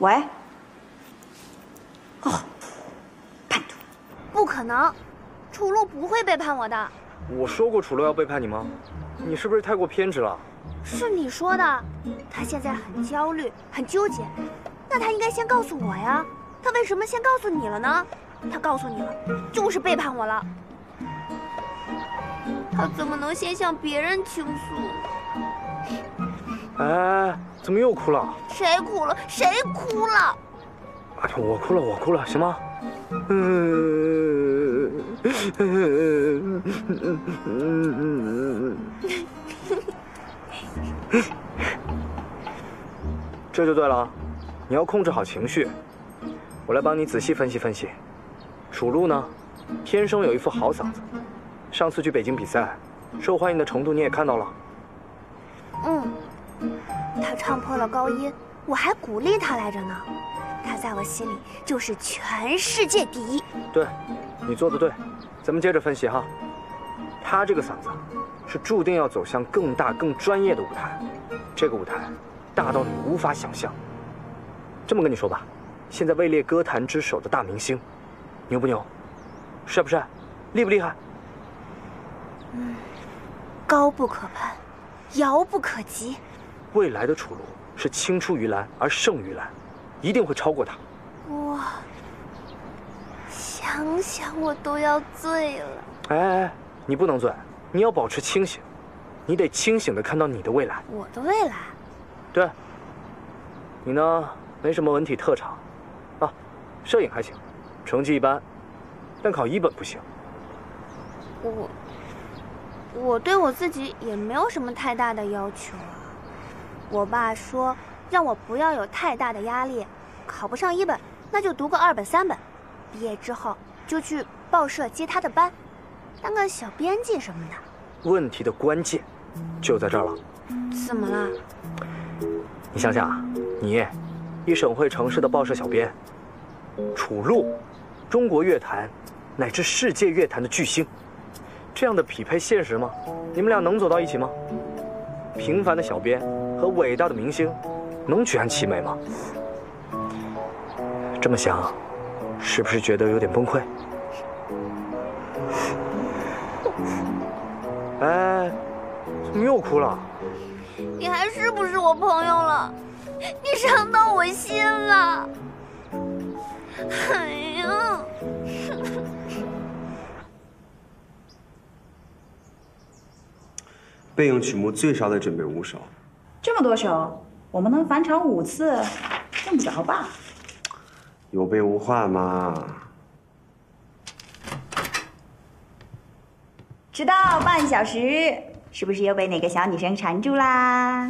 喂。哦，叛徒，不可能，楚露不会背叛我的。我说过楚露要背叛你吗？你是不是太过偏执了？是你说的，他现在很焦虑，很纠结。那他应该先告诉我呀，他为什么先告诉你了呢？他告诉你了，就是背叛我了。他怎么能先向别人倾诉呢？哎，怎么又哭了？谁哭了？谁哭了？哎我哭了，我哭了，行吗？嗯，这就对了，你要控制好情绪。我来帮你仔细分析分析。楚露呢，天生有一副好嗓子。上次去北京比赛，受欢迎的程度你也看到了。嗯，他唱破了高音，我还鼓励他来着呢。他在我心里就是全世界第一。对，你做的对。咱们接着分析哈。他这个嗓子，是注定要走向更大、更专业的舞台。这个舞台，大到你无法想象。这么跟你说吧，现在位列歌坛之首的大明星，牛不牛？帅不帅？厉不厉害？嗯，高不可攀，遥不可及。未来的楚露是青出于蓝而胜于蓝，一定会超过他。我，想想我都要醉了。哎哎哎，你不能醉，你要保持清醒，你得清醒的看到你的未来。我的未来？对。你呢？没什么文体特长，啊，摄影还行，成绩一般，但考一本不行。我。我对我自己也没有什么太大的要求啊。我爸说让我不要有太大的压力，考不上一本，那就读个二本三本，毕业之后就去报社接他的班，当个小编辑什么的。问题的关键就在这儿了。怎么了？你想想啊，你，一省会城市的报社小编，楚露，中国乐坛乃至世界乐坛的巨星。这样的匹配现实吗？你们俩能走到一起吗？平凡的小编和伟大的明星，能举案齐眉吗？这么想，是不是觉得有点崩溃？哎，怎么又哭了？你还是不是我朋友了？你伤到我心了。哎呀！背影曲目最少得准备五首，这么多首，我们能返场五次，用不着吧？有备无患嘛。迟到半小时，是不是又被哪个小女生缠住啦？